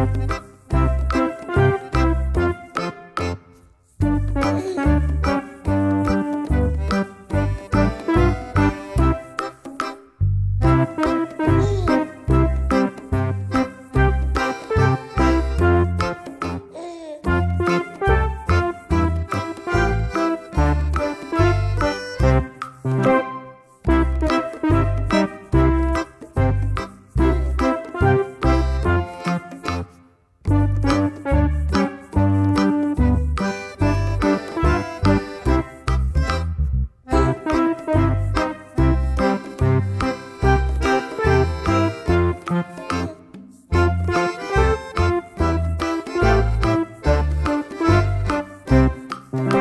Thank you. Bye.